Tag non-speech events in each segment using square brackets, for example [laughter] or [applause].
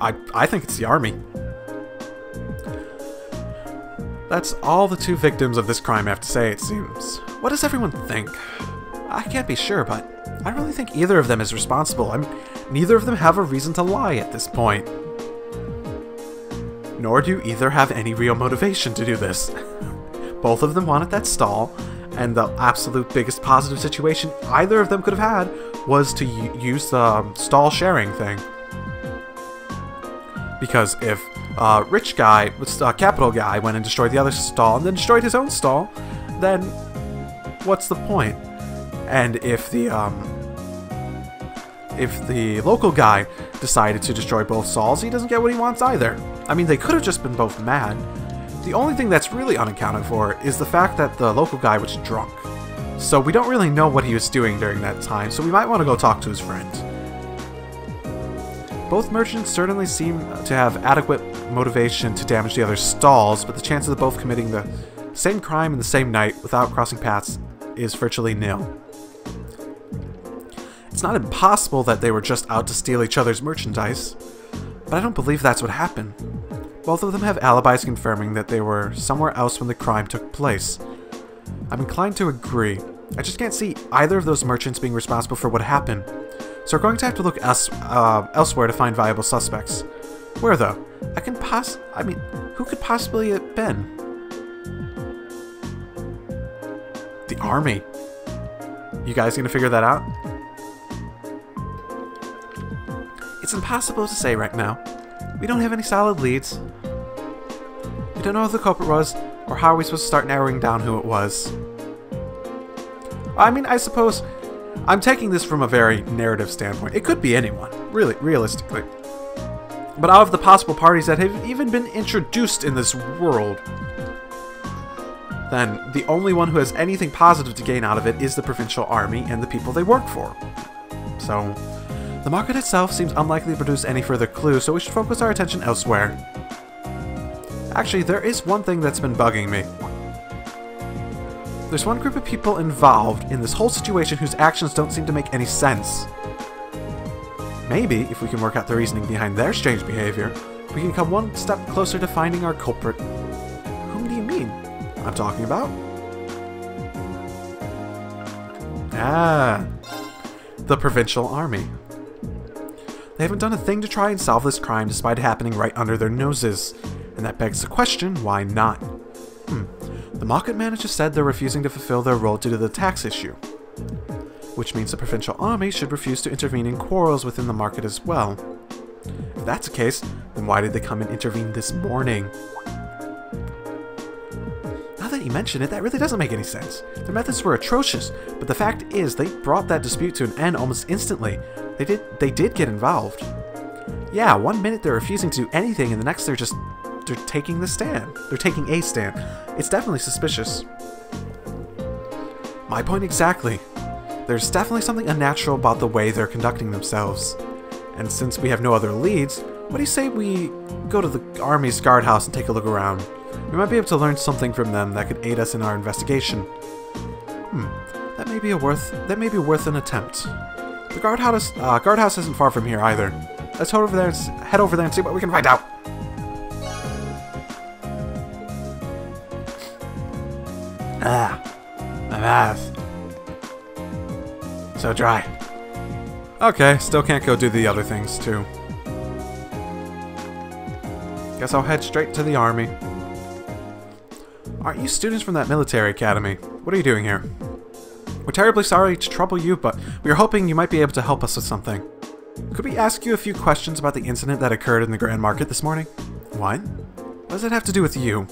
I, I think it's the army. That's all the two victims of this crime have to say, it seems. What does everyone think? I can't be sure, but I really think either of them is responsible. I mean, neither of them have a reason to lie at this point. Nor do either have any real motivation to do this. [laughs] Both of them wanted that stall, and the absolute biggest positive situation either of them could have had was to use the um, stall sharing thing. Because if uh, rich guy, uh, capital guy, went and destroyed the other stall and then destroyed his own stall, then what's the point? And if the um, if the local guy decided to destroy both stalls, he doesn't get what he wants either. I mean, they could have just been both mad. The only thing that's really unaccounted for is the fact that the local guy was drunk. So we don't really know what he was doing during that time, so we might want to go talk to his friend. Both merchants certainly seem to have adequate motivation to damage the other's stalls, but the chances of both committing the same crime in the same night without crossing paths is virtually nil. It's not impossible that they were just out to steal each other's merchandise, but I don't believe that's what happened. Both of them have alibis confirming that they were somewhere else when the crime took place. I'm inclined to agree. I just can't see either of those merchants being responsible for what happened. So we're going to have to look uh, elsewhere to find viable suspects. Where though? I can poss- I mean, who could possibly have been? The army. You guys gonna figure that out? It's impossible to say right now. We don't have any solid leads. We don't know who the culprit was, or how are we supposed to start narrowing down who it was. I mean, I suppose I'm taking this from a very narrative standpoint. It could be anyone, really, realistically. But out of the possible parties that have even been introduced in this world, then the only one who has anything positive to gain out of it is the provincial army and the people they work for. So, the market itself seems unlikely to produce any further clues, so we should focus our attention elsewhere. Actually, there is one thing that's been bugging me. There's one group of people involved in this whole situation whose actions don't seem to make any sense. Maybe, if we can work out the reasoning behind their strange behavior, we can come one step closer to finding our culprit. Whom do you mean? I'm talking about? Ah, the Provincial Army. They haven't done a thing to try and solve this crime despite it happening right under their noses, and that begs the question, why not? Hmm, the market manager said they're refusing to fulfill their role due to the tax issue. Which means the provincial army should refuse to intervene in quarrels within the market as well. If that's the case, then why did they come and intervene this morning? That you mention it, that really doesn't make any sense. Their methods were atrocious, but the fact is they brought that dispute to an end almost instantly. They did they did get involved. Yeah, one minute they're refusing to do anything and the next they're just they're taking the stand. They're taking a stand. It's definitely suspicious. My point exactly. There's definitely something unnatural about the way they're conducting themselves. And since we have no other leads, what do you say we go to the Army's guardhouse and take a look around? We might be able to learn something from them that could aid us in our investigation. Hmm, that may be worth that may be worth an attempt. The guardhouse uh, guardhouse isn't far from here either. Let's head over there and head over there and see what we can find out. Ah, my mouth. So dry. Okay, still can't go do the other things, too. Guess I'll head straight to the army. Aren't you students from that military academy? What are you doing here? We're terribly sorry to trouble you, but we are hoping you might be able to help us with something. Could we ask you a few questions about the incident that occurred in the Grand Market this morning? What? What does it have to do with you?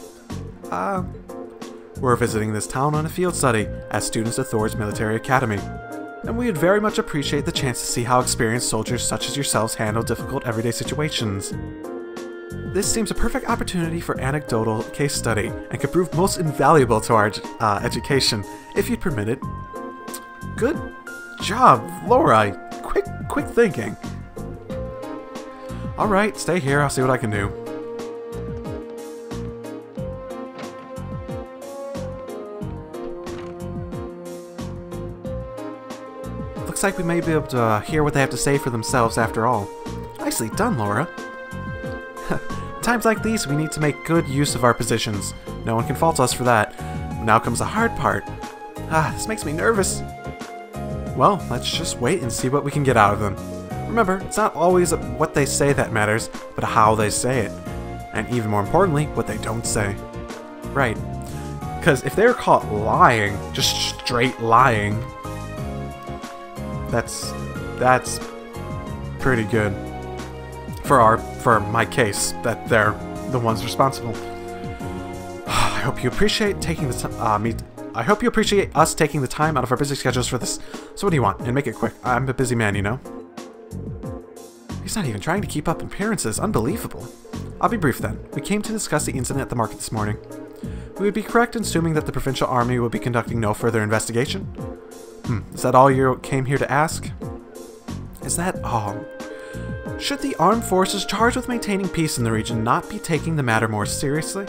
Uh, we're visiting this town on a field study as students of Thors Military Academy, and we would very much appreciate the chance to see how experienced soldiers such as yourselves handle difficult everyday situations. This seems a perfect opportunity for anecdotal case study and could prove most invaluable to our uh, education, if you'd permit it. Good job, Laura. Quick, quick thinking. Alright, stay here, I'll see what I can do. Looks like we may be able to uh, hear what they have to say for themselves after all. Nicely done, Laura. [laughs] Times like these, we need to make good use of our positions. No one can fault us for that. Now comes the hard part. Ah, this makes me nervous. Well, let's just wait and see what we can get out of them. Remember, it's not always what they say that matters, but how they say it. And even more importantly, what they don't say. Right. Because if they're caught lying, just straight lying, that's that's pretty good for our for my case that they're the ones responsible. [sighs] I hope you appreciate taking the uh, me. I hope you appreciate us taking the time out of our busy schedules for this. So what do you want? And make it quick. I'm a busy man, you know. He's not even trying to keep up appearances. Unbelievable. I'll be brief then. We came to discuss the incident at the market this morning. We would be correct in assuming that the Provincial Army will be conducting no further investigation. Hmm, is that all you came here to ask? Is that all? Should the armed forces charged with maintaining peace in the region not be taking the matter more seriously?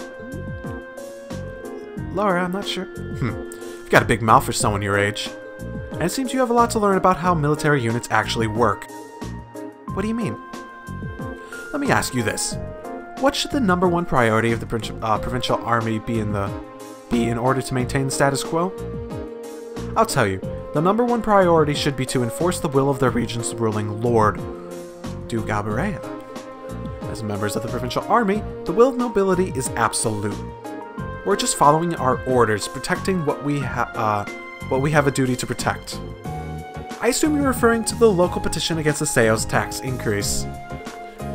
Laura, I'm not sure. Hmm, you've got a big mouth for someone your age. And it seems you have a lot to learn about how military units actually work. What do you mean? Let me ask you this. What should the number one priority of the uh, provincial army be in the be in order to maintain the status quo? I'll tell you, the number one priority should be to enforce the will of the region's ruling lord, Duke Albarea. As members of the provincial army, the will of nobility is absolute. We're just following our orders, protecting what we have uh, what we have a duty to protect. I assume you're referring to the local petition against the sales tax increase.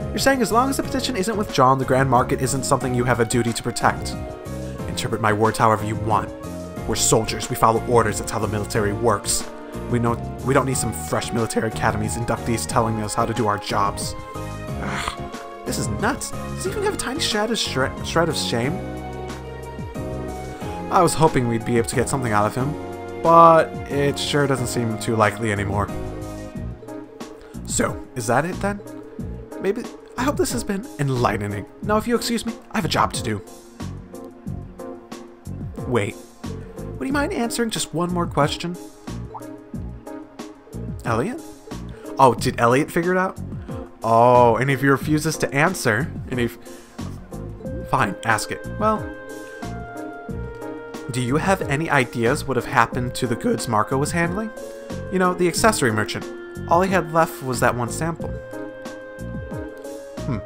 You're saying as long as the petition isn't withdrawn, the Grand Market isn't something you have a duty to protect. Interpret my words however you want. We're soldiers. We follow orders. That's how the military works. We know we don't need some fresh military academies inductees telling us how to do our jobs. Ugh, this is nuts. Does he even have a tiny shred of, shred, shred of shame? I was hoping we'd be able to get something out of him, but it sure doesn't seem too likely anymore. So, is that it then? Maybe... I hope this has been enlightening. Now, if you'll excuse me, I have a job to do. Wait, would you mind answering just one more question? Elliot? Oh, did Elliot figure it out? Oh, and if he refuses to answer, and if... Fine, ask it. Well, do you have any ideas what have happened to the goods Marco was handling? You know, the accessory merchant. All he had left was that one sample. Hmm.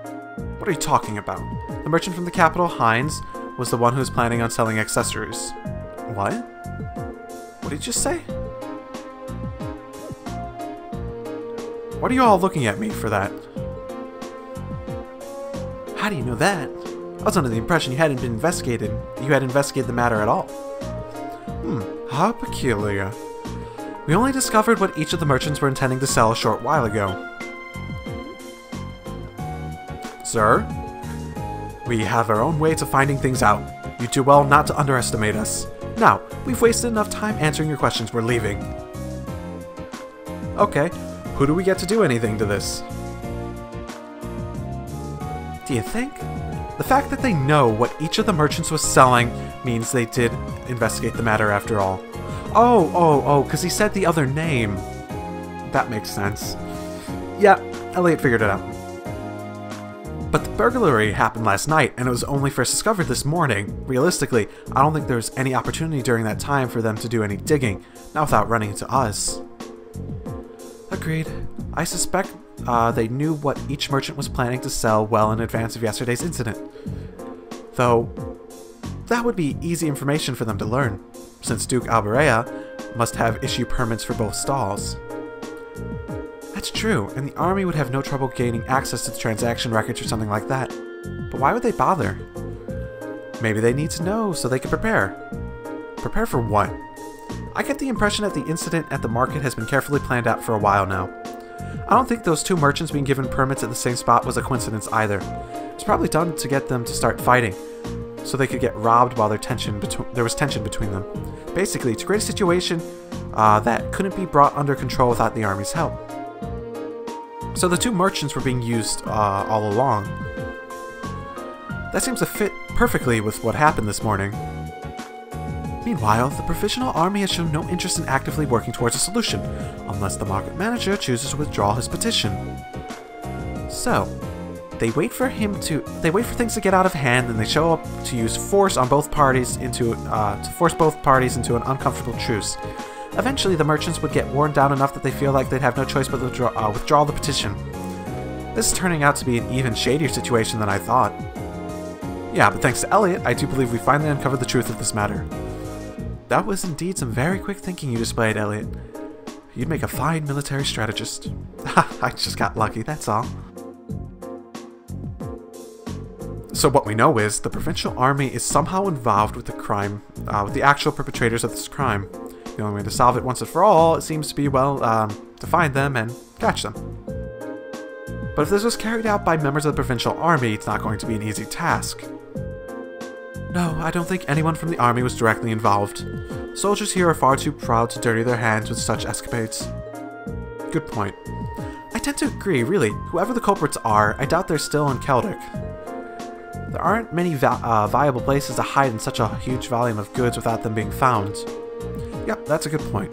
What are you talking about? The merchant from the capital, Hines, was the one who was planning on selling accessories. What? What did you say? What are you all looking at me for that? How do you know that? I was under the impression you hadn't been investigated. You had investigated the matter at all. Hmm, how peculiar. We only discovered what each of the merchants were intending to sell a short while ago. Sir? We have our own way to finding things out. You do well not to underestimate us. Now, we've wasted enough time answering your questions, we're leaving. Okay, who do we get to do anything to this? Do you think? The fact that they know what each of the merchants was selling means they did investigate the matter after all. Oh, oh, oh, because he said the other name. That makes sense. Yeah, Elliot figured it out. But the burglary happened last night, and it was only first discovered this morning. Realistically, I don't think there was any opportunity during that time for them to do any digging, not without running into us. Agreed. I suspect uh, they knew what each merchant was planning to sell well in advance of yesterday's incident. Though, that would be easy information for them to learn, since Duke Albarea must have issue permits for both stalls. That's true, and the army would have no trouble gaining access to the transaction records or something like that. But why would they bother? Maybe they need to know so they can prepare. Prepare for what? I get the impression that the incident at the market has been carefully planned out for a while now. I don't think those two merchants being given permits at the same spot was a coincidence either. It's probably done to get them to start fighting, so they could get robbed while there, tension there was tension between them. Basically, to create a situation uh, that couldn't be brought under control without the army's help. So the two merchants were being used uh, all along. That seems to fit perfectly with what happened this morning. Meanwhile, the Provisional Army has shown no interest in actively working towards a solution, unless the market manager chooses to withdraw his petition. So, they wait for him to they wait for things to get out of hand and they show up to use force on both parties into uh, to force both parties into an uncomfortable truce. Eventually, the merchants would get worn down enough that they feel like they'd have no choice but to withdraw, uh, withdraw the petition. This is turning out to be an even shadier situation than I thought. Yeah, but thanks to Elliot, I do believe we finally uncovered the truth of this matter. That was indeed some very quick thinking you displayed, Elliot. You'd make a fine military strategist. [laughs] I just got lucky, that's all. So what we know is the provincial army is somehow involved with the crime, uh, with the actual perpetrators of this crime. The only way to solve it once and for all, it seems to be, well, um, to find them and catch them. But if this was carried out by members of the provincial army, it's not going to be an easy task. No, I don't think anyone from the army was directly involved. Soldiers here are far too proud to dirty their hands with such escapades. Good point. I tend to agree, really. Whoever the culprits are, I doubt they're still in Celdic. There aren't many uh, viable places to hide in such a huge volume of goods without them being found. Yep, that's a good point.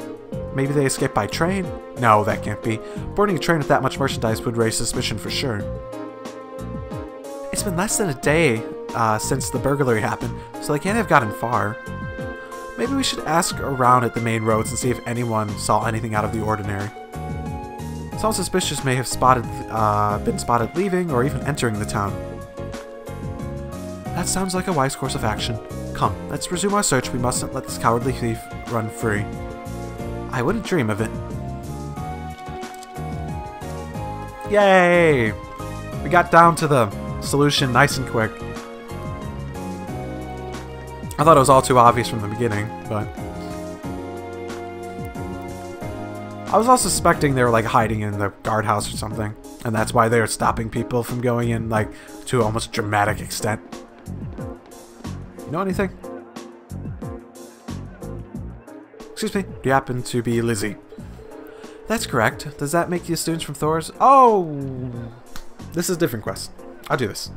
Maybe they escaped by train? No, that can't be. Boarding a train with that much merchandise would raise suspicion for sure. It's been less than a day uh, since the burglary happened, so they can't have gotten far. Maybe we should ask around at the main roads and see if anyone saw anything out of the ordinary. Someone suspicious may have spotted, uh, been spotted leaving or even entering the town. That sounds like a wise course of action. Come, let's resume our search. We mustn't let this cowardly thief run free. I wouldn't dream of it. Yay! We got down to the solution nice and quick. I thought it was all too obvious from the beginning, but... I was also suspecting they were like hiding in the guardhouse or something, and that's why they were stopping people from going in like to almost dramatic extent. You know anything? Excuse me, do you happen to be Lizzie? That's correct. Does that make you students from Thors? Oh! This is a different quest. I'll do this.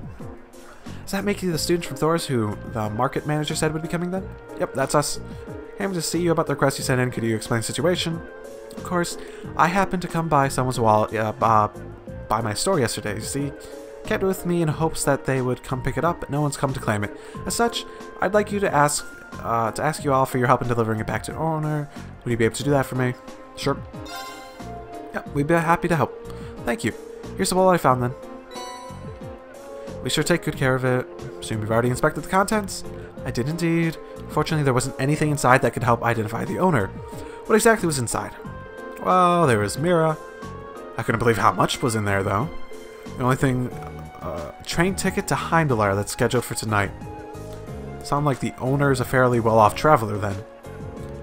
Does that make you the students from Thors who the market manager said would be coming then? Yep, that's us. Came to see you about the request you sent in. Could you explain the situation? Of course, I happened to come by someone's wall, uh, uh, by my store yesterday. You see, kept it with me in hopes that they would come pick it up, but no one's come to claim it. As such, I'd like you to ask, uh, to ask you all for your help in delivering it back to the owner. Would you be able to do that for me? Sure. Yeah, we'd be happy to help. Thank you. Here's the wall I found then. We sure take good care of it. Assume you've already inspected the contents? I did indeed. Fortunately, there wasn't anything inside that could help identify the owner. What exactly was inside? Well, there was Mira. I couldn't believe how much was in there, though. The only thing... Uh, train ticket to Heimdallr that's scheduled for tonight. Sound like the owner is a fairly well-off traveler, then.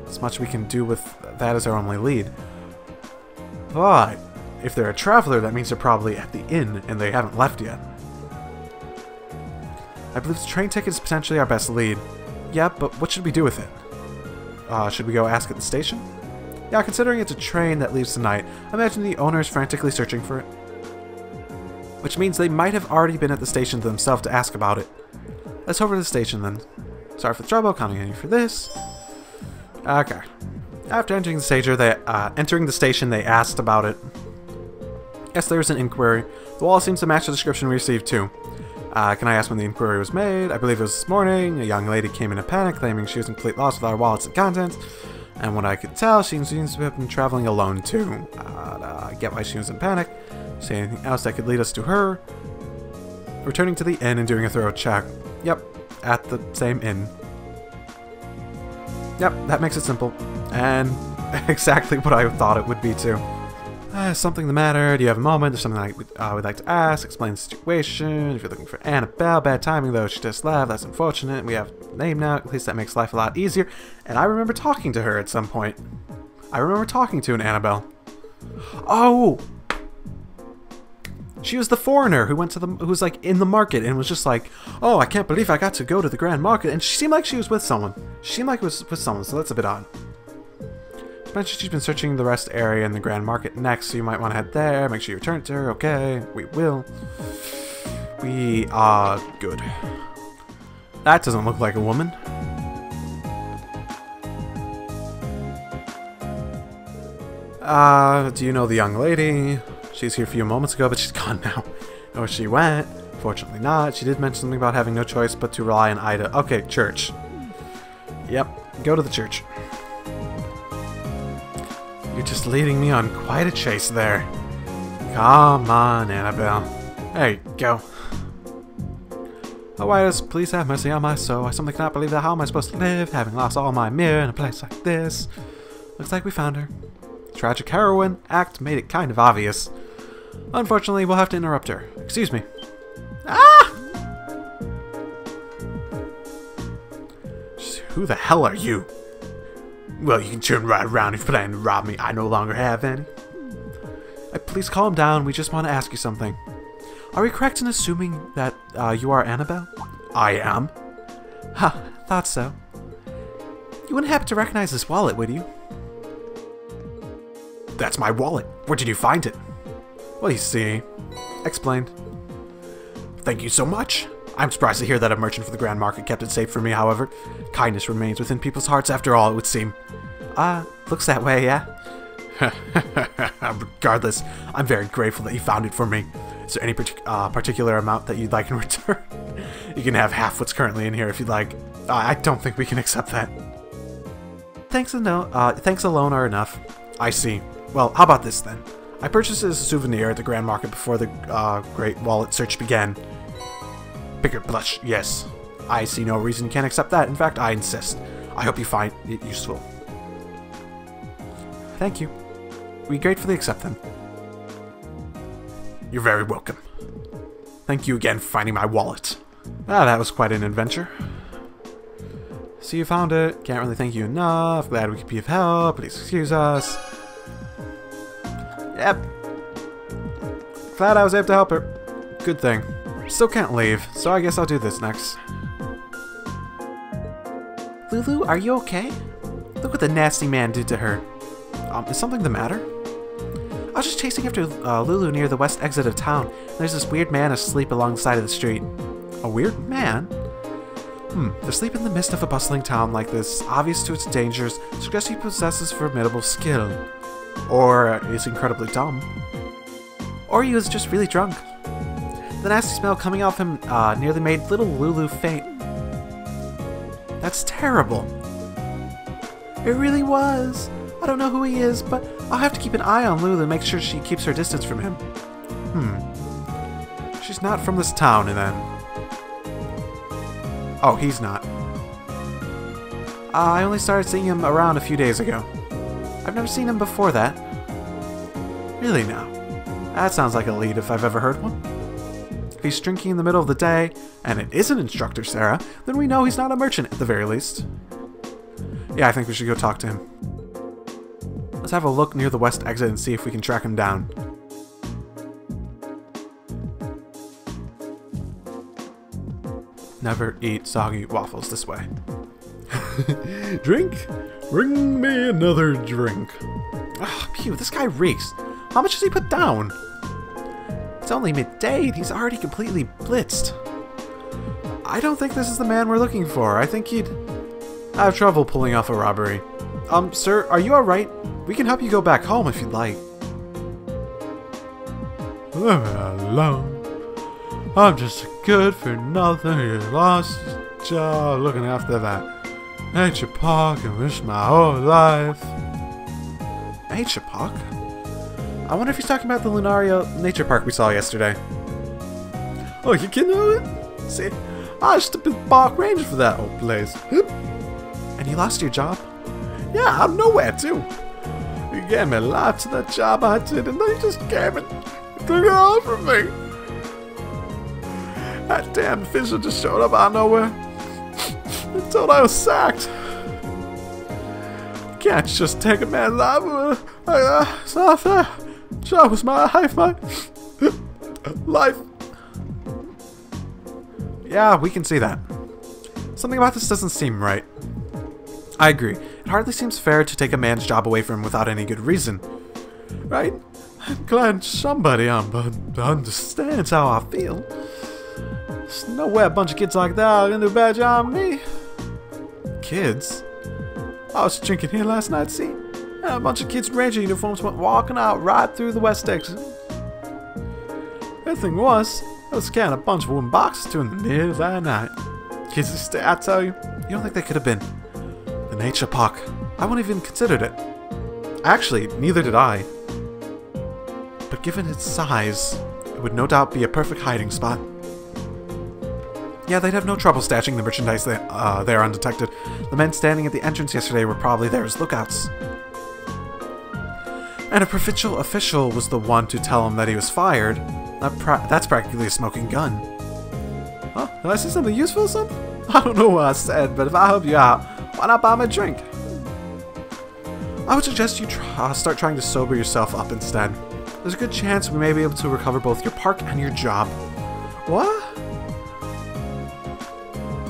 As much we can do with that as our only lead. But, if they're a traveler, that means they're probably at the inn, and they haven't left yet. I believe the train ticket is potentially our best lead. Yeah, but what should we do with it? Uh, should we go ask at the station? Yeah, considering it's a train that leaves tonight, imagine the owner is frantically searching for it. Which means they might have already been at the station themselves to ask about it. Let's over to the station then. Sorry for the trouble, counting on you for this. Okay. After entering the station, they uh, entering the station, they asked about it. Yes, there was an inquiry. The wall seems to match the description we received too. Uh, can I ask when the inquiry was made? I believe it was this morning. A young lady came in a panic, claiming she was in complete loss with our wallets and contents. And what I could tell, she seems to have been traveling alone too. Uh, I get why she was in panic. See anything else that could lead us to her? Returning to the inn and doing a thorough check. Yep, at the same inn. Yep, that makes it simple. And [laughs] exactly what I thought it would be too. Uh, something the matter? Do you have a moment? There's something I would, uh, would like to ask. Explain the situation. If you're looking for Annabelle, bad timing though. She just left. That's unfortunate. We have a name now. At least that makes life a lot easier. And I remember talking to her at some point. I remember talking to an Annabelle. Oh, she was the foreigner who went to the who was like in the market and was just like, "Oh, I can't believe I got to go to the Grand Market." And she seemed like she was with someone. She seemed like it was with someone, so that's a bit odd. Mentioned she's been searching the rest area in the Grand Market next, so you might want to head there. Make sure you return to her. Okay, we will. We are good. That doesn't look like a woman. Uh, do you know the young lady? She's here a few moments ago, but she's [laughs] gone now. Or she went. Fortunately not. She did mention something about having no choice but to rely on Ida. Okay, church. Yep, go to the church. You're just leading me on quite a chase there. Come on, Annabelle. There you go. Oh, Iris, please have mercy on my soul. I simply cannot believe that. How am I supposed to live, having lost all my mira in a place like this? Looks like we found her. Tragic heroine act made it kind of obvious. Unfortunately, we'll have to interrupt her. Excuse me. Ah! Who the hell are you? Well, you can turn right around if you plan to rob me. I no longer have any. Uh, please calm down. We just want to ask you something. Are we correct in assuming that uh, you are Annabelle? I am. Huh, thought so. You wouldn't happen to recognize this wallet, would you? That's my wallet. Where did you find it? Well, you see. Explained. Thank you so much. I'm surprised to hear that a merchant for the Grand Market kept it safe for me, however. Kindness remains within people's hearts after all, it would seem. Ah, uh, looks that way, yeah? [laughs] Regardless, I'm very grateful that you found it for me. Is there any partic uh, particular amount that you'd like in [laughs] return? you can have half what's currently in here if you'd like. I don't think we can accept that. Thanks, no, uh, thanks alone are enough. I see. Well, how about this then? I purchased a souvenir at the Grand Market before the uh, Great Wallet search began. Bigger blush, yes. I see no reason can't accept that. In fact, I insist. I hope you find it useful. Thank you. We gratefully accept them. You're very welcome. Thank you again for finding my wallet. Ah, that was quite an adventure. So you found it. Can't really thank you enough. Glad we could be of help. Please excuse us. Yep. Glad I was able to help her. Good thing. Still can't leave, so I guess I'll do this next. Lulu, are you okay? Look what the nasty man did to her. Um, is something the matter? I was just chasing after uh, Lulu near the west exit of town. There's this weird man asleep along the side of the street. A weird man? Hmm, to sleep in the midst of a bustling town like this, obvious to its dangers, suggests he possesses formidable skill. Or is incredibly dumb. Or he was just really drunk. The nasty smell coming off him uh, nearly made little Lulu faint. That's terrible. It really was. I don't know who he is, but I'll have to keep an eye on Lulu and make sure she keeps her distance from him. Hmm. She's not from this town, and then... Oh, he's not. Uh, I only started seeing him around a few days ago. I've never seen him before that. Really now? That sounds like a lead if I've ever heard one. If he's drinking in the middle of the day, and it is an Instructor Sarah, then we know he's not a merchant at the very least. Yeah, I think we should go talk to him. Let's have a look near the west exit and see if we can track him down. Never eat soggy waffles this way. [laughs] drink? Bring me another drink. Ah, Ugh, pew, this guy reeks. How much does he put down? It's only midday and he's already completely blitzed. I don't think this is the man we're looking for. I think he'd have trouble pulling off a robbery. Um, sir, are you alright? We can help you go back home if you'd like. Hello. I'm just good for nothing. You lost job looking after that nature park and wish my whole life. Nature park? I wonder if he's talking about the Lunaria Nature Park we saw yesterday. Oh, you can know it? See, I used to be park ranger for that old place. And you lost your job? Yeah, out of nowhere, too. You gave me lots of that job I did, and then you just gave it, took it all from me. That damn official just showed up out of nowhere. I told I was sacked. can't just take a man's life. Uh, it's was my life, my life. Yeah, we can see that. Something about this doesn't seem right. I agree. It hardly seems fair to take a man's job away from him without any good reason. Right? I'm glad somebody understands how I feel. There's no way a bunch of kids like that are gonna do a bad job on me. Kids? I was drinking here last night, see? A bunch of kids in ranger uniforms went walking out right through the west exit. The thing was, I was scanning a bunch of wooden boxes during the middle of the night. Kids I tell you, you don't think they could have been. The nature park. I wouldn't even considered it. Actually, neither did I. But given its size, it would no doubt be a perfect hiding spot. Yeah, they'd have no trouble stashing the merchandise there, uh, there undetected. The men standing at the entrance yesterday were probably there as lookouts. And a provincial official was the one to tell him that he was fired. That pra that's practically a smoking gun. Huh? Did I say something useful something? [laughs] I don't know what I said, but if I help you out, why not buy me a drink? I would suggest you try, uh, start trying to sober yourself up instead. There's a good chance we may be able to recover both your park and your job. What?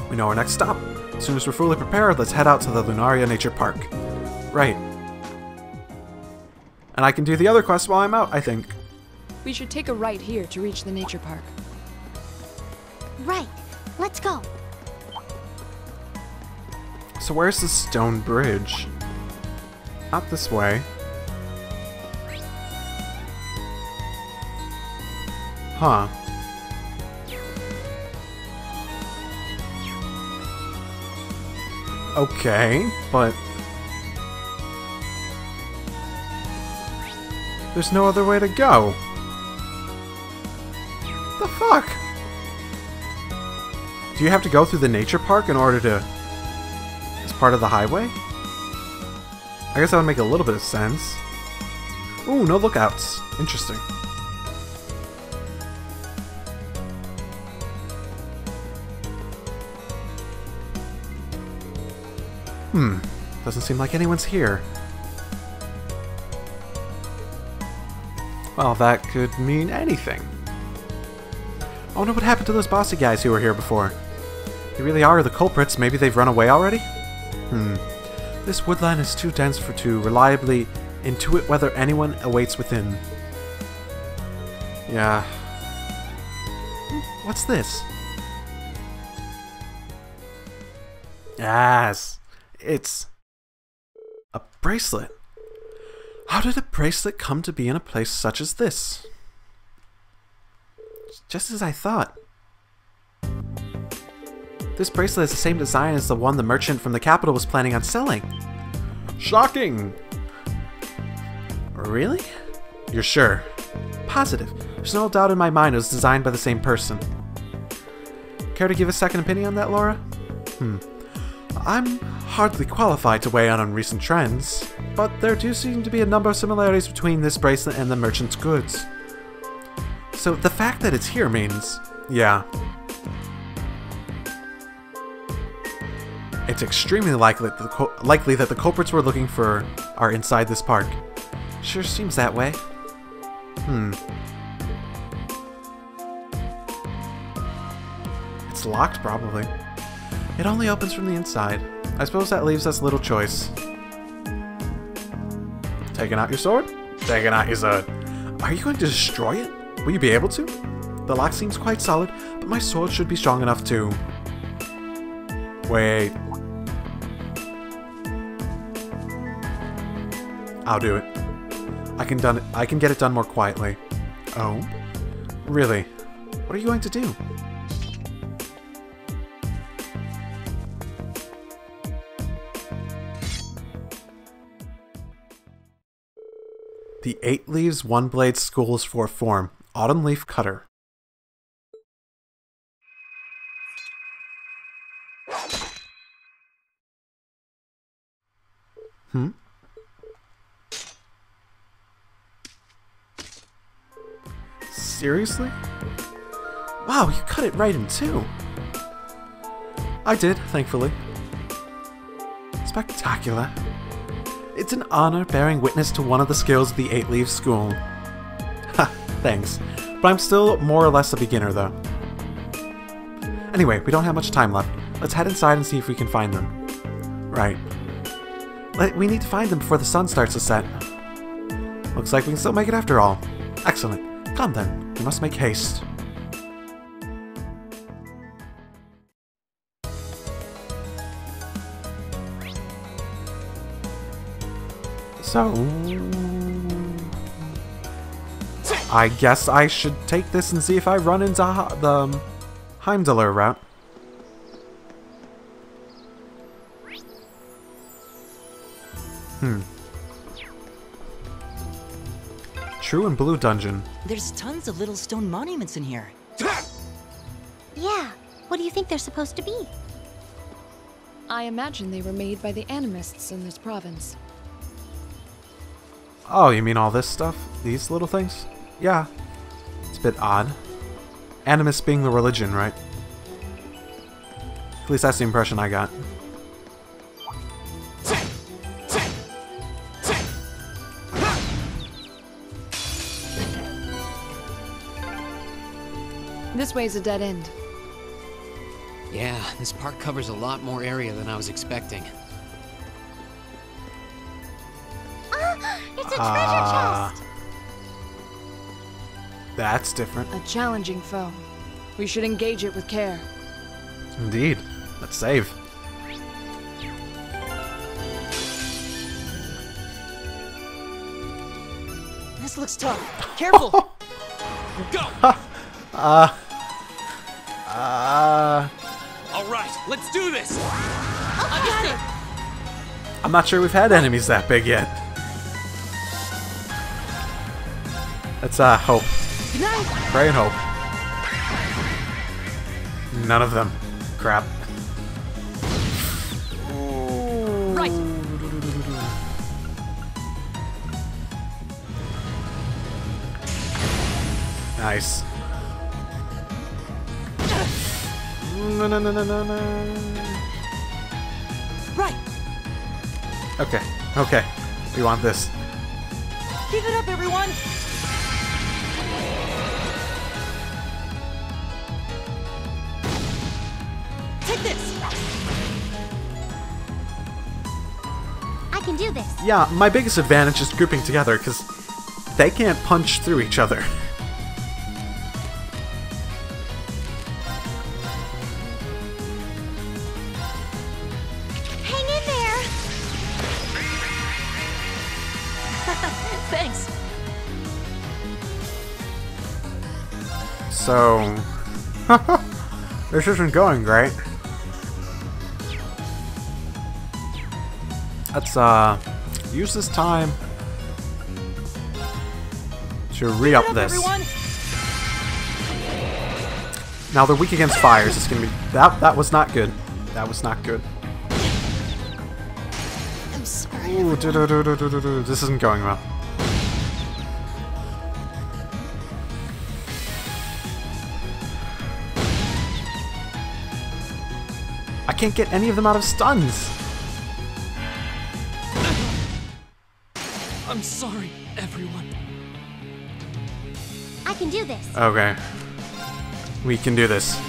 We know our next stop. As soon as we're fully prepared, let's head out to the Lunaria Nature Park. Right. And I can do the other quest while I'm out, I think. We should take a right here to reach the nature park. Right. Let's go. So where's the stone bridge? Not this way. Huh. Okay, but... There's no other way to go. The fuck? Do you have to go through the nature park in order to... as part of the highway? I guess that would make a little bit of sense. Ooh, no lookouts. Interesting. Hmm. Doesn't seem like anyone's here. Well, that could mean anything. I wonder what happened to those bossy guys who were here before. They really are the culprits. Maybe they've run away already? Hmm. This woodland is too dense for to reliably intuit whether anyone awaits within. Yeah. What's this? Yes. It's a bracelet. How did a bracelet come to be in a place such as this? Just as I thought. This bracelet is the same design as the one the merchant from the capital was planning on selling. Shocking! Really? You're sure? Positive. There's no doubt in my mind it was designed by the same person. Care to give a second opinion on that, Laura? Hmm. I'm hardly qualified to weigh in on recent trends, but there do seem to be a number of similarities between this bracelet and the merchant's goods. So the fact that it's here means, yeah. It's extremely likely that, the likely that the culprits we're looking for are inside this park. Sure seems that way. Hmm. It's locked, probably. It only opens from the inside. I suppose that leaves us little choice. Taking out your sword? Taking out your sword. Are you going to destroy it? Will you be able to? The lock seems quite solid, but my sword should be strong enough to... Wait. I'll do it. I can done it. I can get it done more quietly. Oh? Really? What are you going to do? The Eight Leaves One Blade School's for form. Autumn Leaf Cutter. Hmm? Seriously? Wow, you cut it right in two. I did, thankfully. Spectacular. It's an honor bearing witness to one of the skills of the Eight Leaves School. Ha, thanks. But I'm still more or less a beginner, though. Anyway, we don't have much time left. Let's head inside and see if we can find them. Right. We need to find them before the sun starts to set. Looks like we can still make it after all. Excellent. Come then, we must make haste. So... I guess I should take this and see if I run into Ha- the um, Heimdallr route. Hmm. True and Blue Dungeon. There's tons of little stone monuments in here. [laughs] Yeah. What do you think they're supposed to be? I imagine they were made by the animists in this province. Oh, you mean all this stuff? These little things? Yeah. It's a bit odd. Animus being the religion, right? At least that's the impression I got. This way's a dead end. Yeah, this park covers a lot more area than I was expecting. A treasure Ah. chest. That's different. A challenging foe. We should engage it with care. Indeed. Let's save. This looks tough. Careful! [laughs] Go! Uh... All right, let's do this! I'm not sure we've had enemies that big yet. Let's, uh, hope. Pray and hope. None of them. Crap. Right! Nice. No, no, no, no, no, no. right! Okay, okay. We want this. Give it up, everyone! Do this. Yeah, my biggest advantage is grouping together, because they can't punch through each other. Hang in there. [laughs] Thanks! So... [laughs] this isn't going great. Let's, uh, use this time to re-up this. everyone! Now they're weak against fires. It's gonna be that. That was not good. That was not good. I'm sorry. Ooh, do, do, do. This isn't going well. I can't get any of them out of stuns. I'm sorry, everyone. I can do this. Okay. We can do this.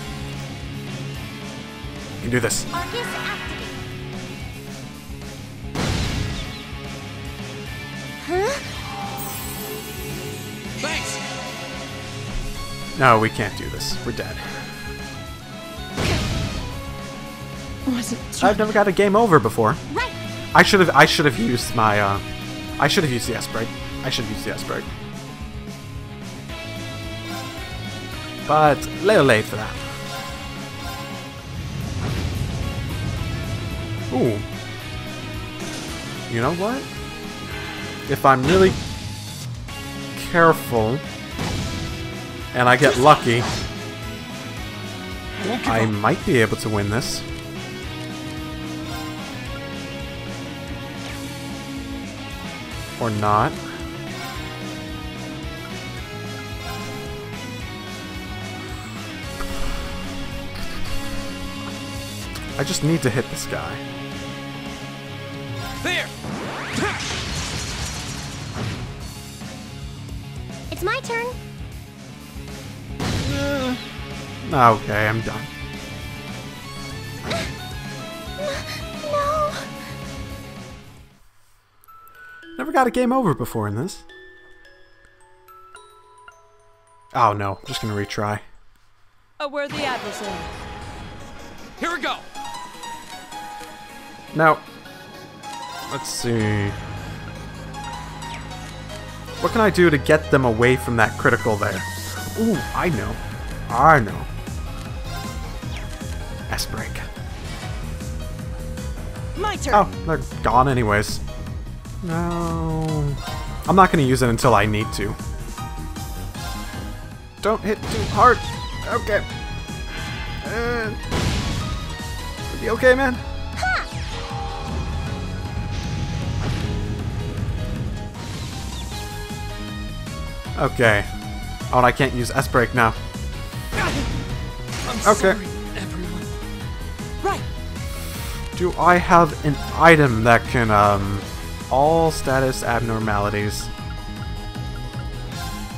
We can do this. Arcus activate. Huh? Thanks! No, we can't do this. We're dead. I've never got a game over before. Right. I should have I should have used my uh I should have used the S-Break. I should have used the S-Break. But a little late for that. Ooh. You know what? If I'm really careful and I get lucky, I might be able to win this. Or not. I just need to hit this guy. There! It's my turn. Okay, I'm done. Never got a game over before in this. Oh no, just gonna retry. a worthy adversary. Here we go! Now, let's see. What can I do to get them away from that critical there? Ooh, I know. I know. S-break. My turn. Oh, they're gone anyways. No. I'm not going to use it until I need to. Don't hit too hard. Okay. Uh, you okay, man? Okay. Oh, and I can't use S-break now. I'm Okay. sorry, everyone. Right. Do I have an item that can, um, all status abnormalities?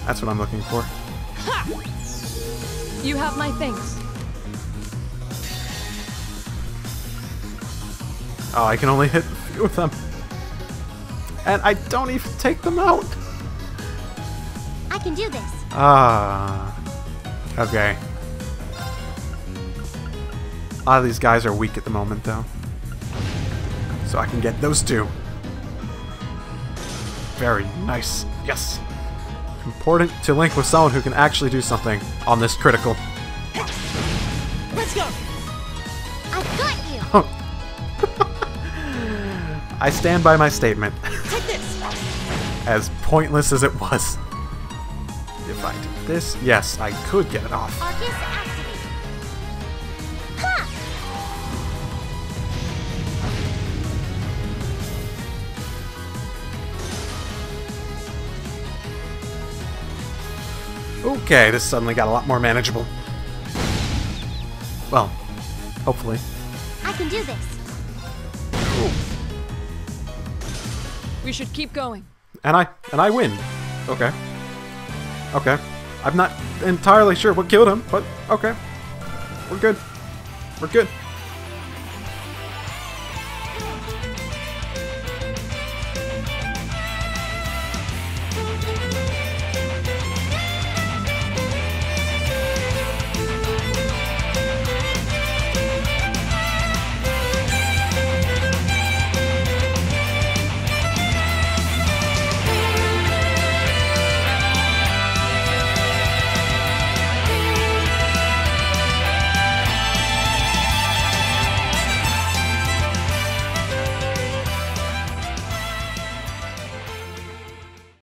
That's what I'm looking for. You have my things. Oh, I can only hit a few of them. And I don't even take them out. I can do this. Ah. Okay. A lot of these guys are weak at the moment, though. So I can get those two. Very nice. Yes. Important to link with someone who can actually do something on this critical. Let's go. I got you. [laughs] I stand by my statement, Take this. as pointless as it was. If I did this, yes, I could get it off. Arcus Okay, this suddenly got a lot more manageable. Well, hopefully. I can do this. We should keep going. And I and I win. Okay. Okay. I'm not entirely sure what killed him, but okay. We're good. We're good.